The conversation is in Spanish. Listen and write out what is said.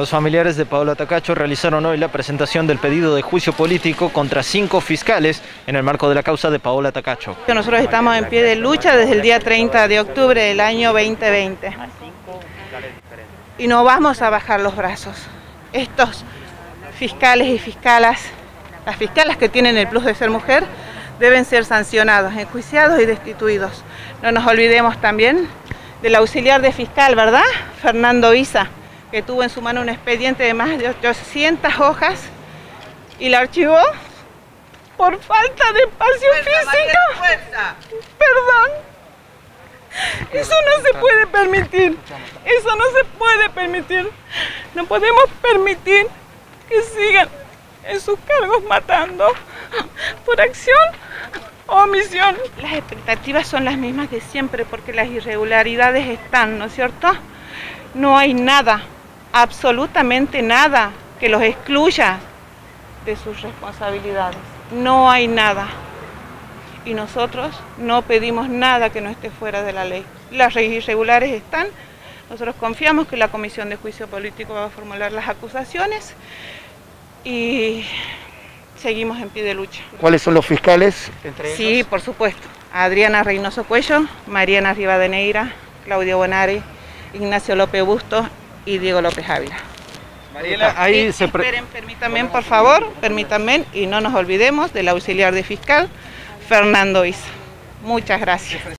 Los familiares de Paola Tacacho realizaron hoy la presentación del pedido de juicio político contra cinco fiscales en el marco de la causa de Paola Tacacho. Nosotros estamos en pie de lucha desde el día 30 de octubre del año 2020 y no vamos a bajar los brazos. Estos fiscales y fiscalas, las fiscalas que tienen el plus de ser mujer, deben ser sancionados, enjuiciados y destituidos. No nos olvidemos también del auxiliar de fiscal, ¿verdad? Fernando Isa que tuvo en su mano un expediente de más de 800 hojas y la archivó por falta de espacio físico. Perdón. Eso no se puede permitir. Eso no se puede permitir. No podemos permitir que sigan en sus cargos matando por acción o omisión. Las expectativas son las mismas de siempre porque las irregularidades están, ¿no es cierto? No hay nada absolutamente nada que los excluya de sus responsabilidades. No hay nada. Y nosotros no pedimos nada que no esté fuera de la ley. Las irregulares están. Nosotros confiamos que la Comisión de Juicio Político va a formular las acusaciones y seguimos en pie de lucha. ¿Cuáles son los fiscales? Entre sí, por supuesto. Adriana Reynoso Cuello, Mariana Rivadeneira, Claudio Bonari, Ignacio López Busto y Diego López Ávila. Mariela, ahí se... Esperen, permítanme, por favor, permítanme, y no nos olvidemos del auxiliar de fiscal, Fernando Isa. Muchas gracias.